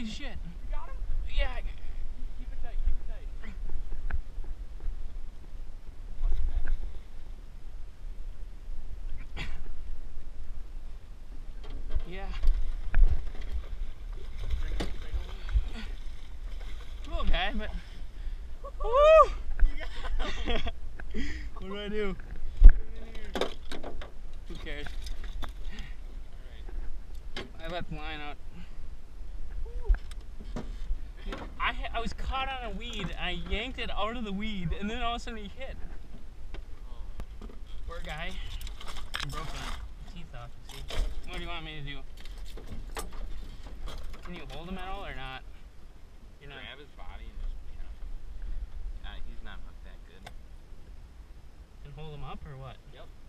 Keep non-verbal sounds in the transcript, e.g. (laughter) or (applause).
Holy shit. You got him? Yeah. I- Keep it tight, keep it tight. Watch your (coughs) neck. Yeah. Bring it right over. Cool guy, but. Woo! (laughs) what do I do? Who cares? I let the line out. I was caught on a weed. I yanked it out of the weed, and then all of a sudden he hit. Poor guy. Broken teeth off. you See? What do you want me to do? Can you hold him at all or not? You're not. Grab his body and just, you know. Nah, he's not hooked that good. And hold him up or what? Put one hand under